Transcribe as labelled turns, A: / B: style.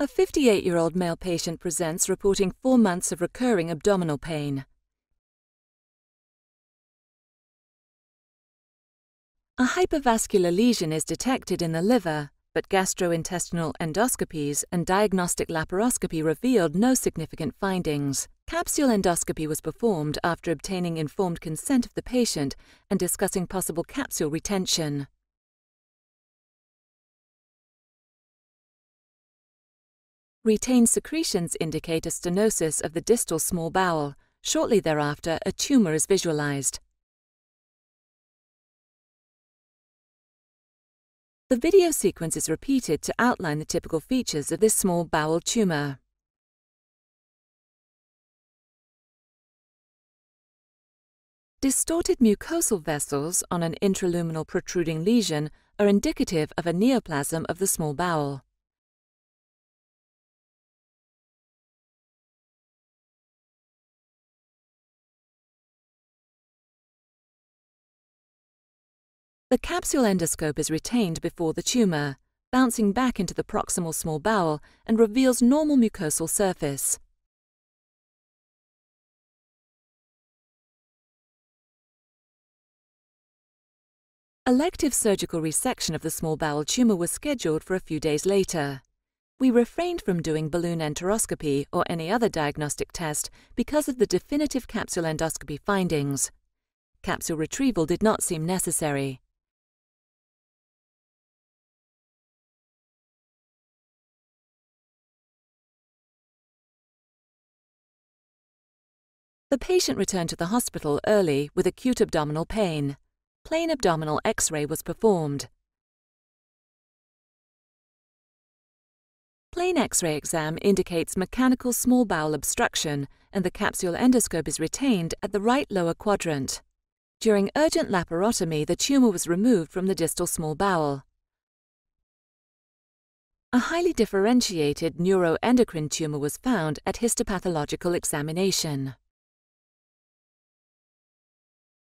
A: A 58 year old male patient presents reporting four months of recurring abdominal pain. A hypervascular lesion is detected in the liver, but gastrointestinal endoscopies and diagnostic laparoscopy revealed no significant findings. Capsule endoscopy was performed after obtaining informed consent of the patient and discussing possible capsule retention. Retained secretions indicate a stenosis of the distal small bowel. Shortly thereafter, a tumor is visualized. The video sequence is repeated to outline the typical features of this small bowel tumor. Distorted mucosal vessels on an intraluminal protruding lesion are indicative of a neoplasm of the small bowel. The capsule endoscope is retained before the tumor, bouncing back into the proximal small bowel and reveals normal mucosal surface. Elective surgical resection of the small bowel tumor was scheduled for a few days later. We refrained from doing balloon enteroscopy or any other diagnostic test because of the definitive capsule endoscopy findings. Capsule retrieval did not seem necessary. The patient returned to the hospital early with acute abdominal pain. Plain abdominal x-ray was performed. Plain x-ray exam indicates mechanical small bowel obstruction and the capsule endoscope is retained at the right lower quadrant. During urgent laparotomy, the tumor was removed from the distal small bowel. A highly differentiated neuroendocrine tumor was found at histopathological examination.